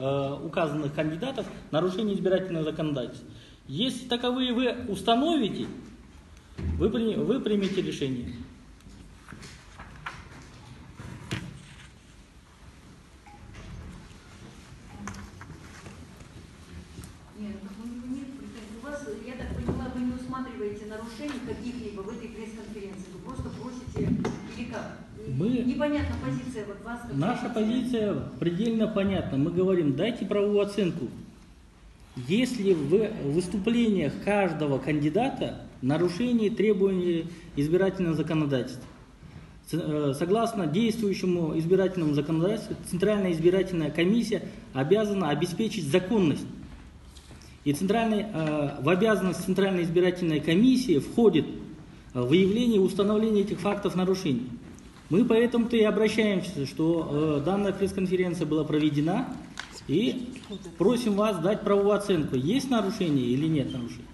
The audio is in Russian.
э, указанных кандидатов нарушение избирательного законодательства. Если таковые вы установите, вы, вы примете решение. Нет, ну, ну. У вас, я так поняла, вы не усматриваете нарушений каких-либо в этой пресс-конференции. Вы просто просите или как? Мы- Непонятна позиция вот вас. Наша позиция предельно понятна. Мы говорим, дайте правовую оценку. Если в выступлениях каждого кандидата нарушение требований избирательного законодательства, э, согласно действующему избирательному законодательству, Центральная избирательная комиссия обязана обеспечить законность. И центральный, э, в обязанность Центральной избирательной комиссии входит э, выявление и установление этих фактов нарушений. Мы поэтому-то и обращаемся, что э, данная пресс-конференция была проведена, и просим вас дать правовую оценку, есть нарушение или нет нарушения.